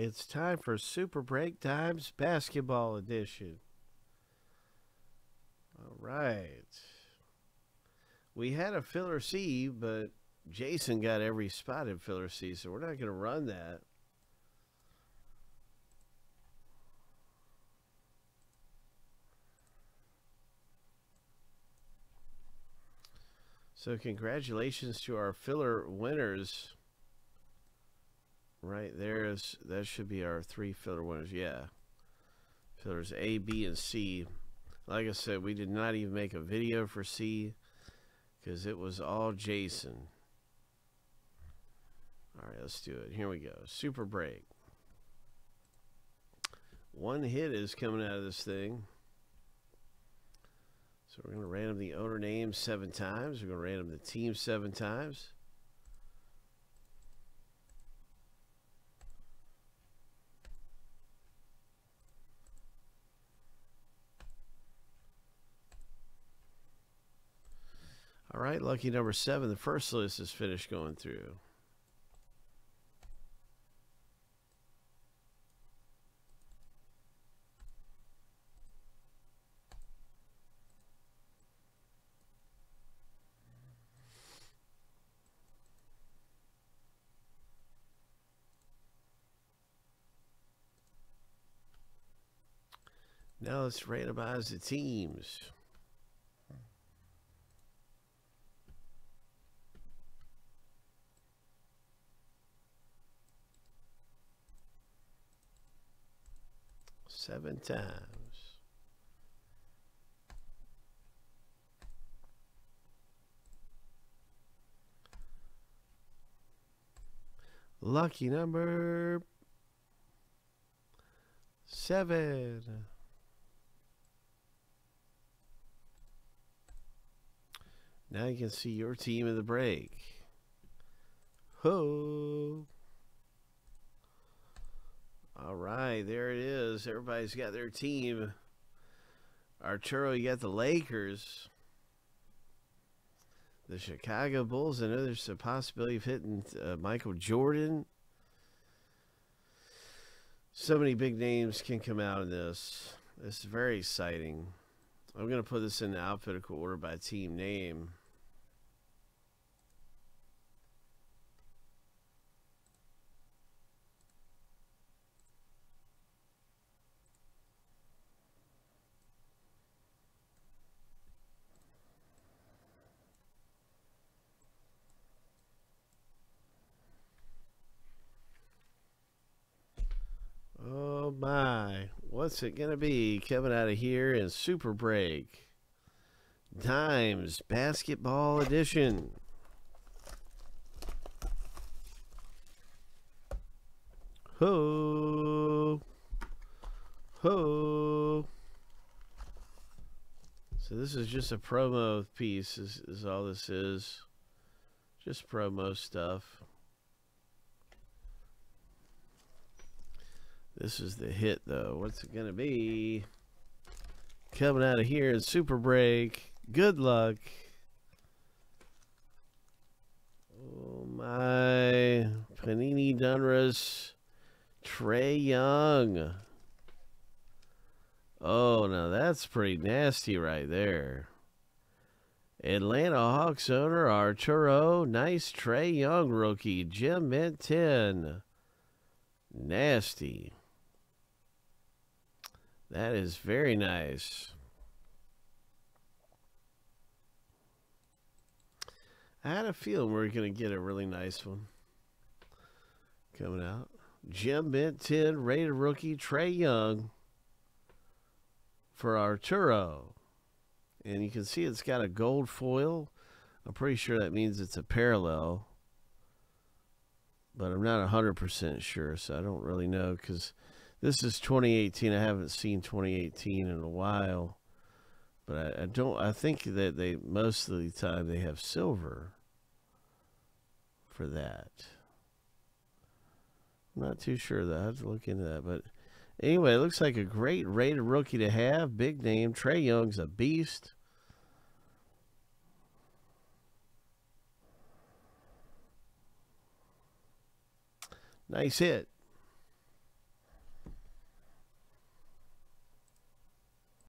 It's time for Super Break Dimes Basketball Edition. All right. We had a filler C, but Jason got every spot in filler C, so we're not going to run that. So congratulations to our filler winners. Right there is that should be our three filler winners. Yeah. Fillers A, B, and C. Like I said, we did not even make a video for C because it was all Jason. All right, let's do it. Here we go. Super break. One hit is coming out of this thing. So we're going to random the owner name seven times. We're going to random the team seven times. All right, lucky number seven. The first list is finished going through. Now let's randomize the teams. Seven times. Lucky number seven. Now you can see your team in the break. Ho! All right, is. Everybody's got their team. Arturo, you got the Lakers. The Chicago Bulls. I know there's a possibility of hitting uh, Michael Jordan. So many big names can come out in this. It's very exciting. I'm going to put this in alphabetical order by team name. Oh my, what's it going to be coming out of here in Super Break? Dimes Basketball Edition. Ho! Ho! So this is just a promo piece is, is all this is. Just promo stuff. This is the hit, though. What's it going to be? Coming out of here in Super Break. Good luck. Oh, my. Panini Donruss. Trae Young. Oh, now that's pretty nasty right there. Atlanta Hawks owner Arturo. Nice Trae Young rookie. Gem Mint 10. Nasty. That is very nice. I had a feeling we are going to get a really nice one coming out. Gem 10 rated rookie Trae Young for Arturo. And you can see it's got a gold foil. I'm pretty sure that means it's a parallel. But I'm not 100% sure, so I don't really know because this is 2018. I haven't seen 2018 in a while, but I, I, don't. I think that they most of the time they have silver for that. I'm not too sure that I have to look into that, but anyway, it looks like a great rated rookie to have. Big name. Trae Young's a beast. Nice hit.